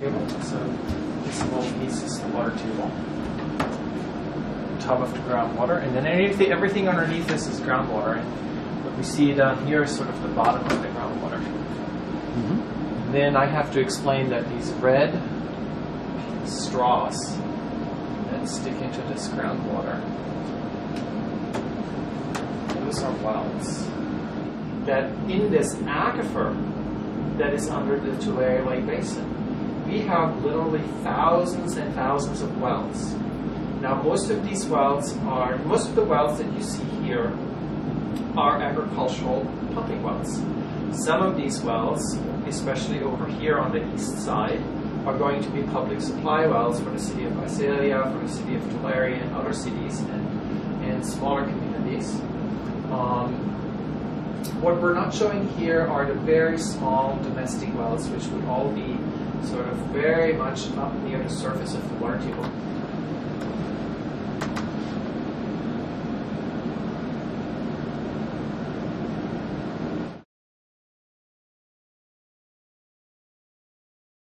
table. So this little piece is the water table. Top of the groundwater, and then anything, everything underneath this is groundwater. And what we see down here is sort of the bottom of the groundwater. Mm-hmm. Then I have to explain that these red straws that stick into this groundwater, those are wells. That in this aquifer that is under the Tulare Lake Basin, we have literally thousands and thousands of wells. Now, most of these wells are, most of the wells that you see here are agricultural pumping wells. Some of these wells, especially over here on the east side, are going to be public supply wells for the city of Visalia, for the city of Tulare, and other cities and, and smaller communities. Um, what we're not showing here are the very small domestic wells, which would all be sort of very much up near the surface of the water table.